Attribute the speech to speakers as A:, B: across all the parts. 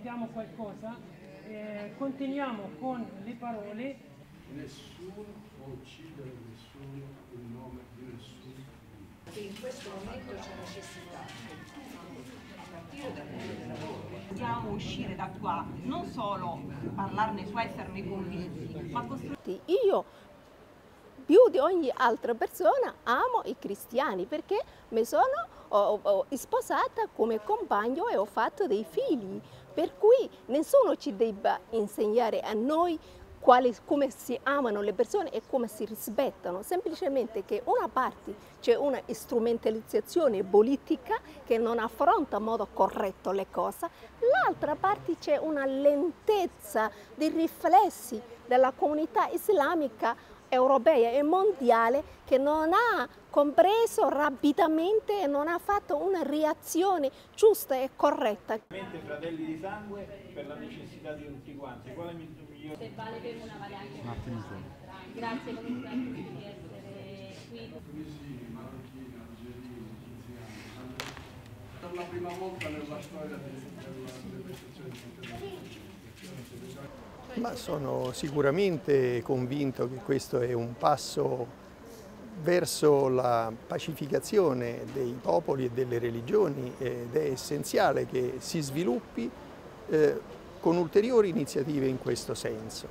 A: prendiamo qualcosa, eh, conteniamo con le parole
B: Nessuno può uccidere nessuno in nome di nessuno.
C: che in questo momento c'è necessità a partire dal mondo del lavoro.
D: Dobbiamo uscire da qua, non solo parlarne su, esserne convinti, ma costruire
E: Io più di ogni altra persona amo i cristiani perché mi sono ho- ho sposata come compagno e ho fatto dei figli, per cui nessuno ci debba insegnare a noi quali- come si amano le persone e come si rispettano, semplicemente che una parte c'è una strumentalizzazione politica che non affronta in modo corretto le cose, l'altra parte c'è una lentezza di riflessi della comunità islamica europea e mondiale che non ha compreso rapidamente e non ha fatto una reazione giusta e corretta.
F: Fratelli di sangue per la necessità di tutti quanti. Quale mi- migliore?
G: Se vale per una vale anche per l'altra. Grazie comunque a tutti di essere qui.
B: Tunisini, marocchini, algerini, egiziani. Per la prima volta nella storia della
H: Ma sono sicuramente convinto che questo è un passo verso la pacificazione dei popoli e delle religioni ed è essenziale che si sviluppi eh, con ulteriori iniziative in questo senso.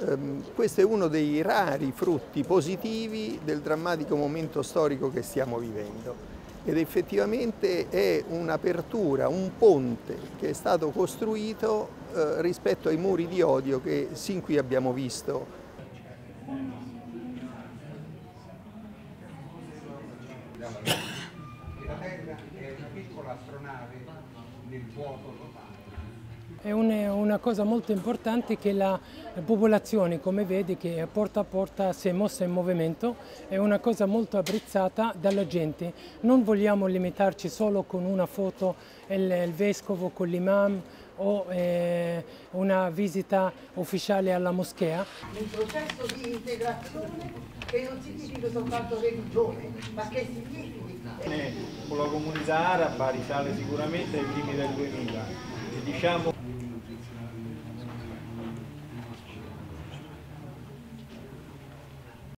H: Ehm, questo è uno dei rari frutti positivi del drammatico momento storico che stiamo vivendo ed effettivamente è un'apertura, un ponte che è stato costruito eh, rispetto ai muri di odio che sin qui abbiamo visto
I: La Terra è una piccola astronave nel vuoto totale.
A: È un- una cosa molto importante che la popolazione, come vede, che porta a porta si è mossa in movimento, è una cosa molto apprezzata dalla gente. Non vogliamo limitarci solo con una foto, il, il vescovo con l'imam o eh, una visita ufficiale alla moschea.
J: un processo di integrazione che non significa soltanto religione, ma che significa
F: Con la comunità araba risale sicuramente ai primi del 2000. E diciamo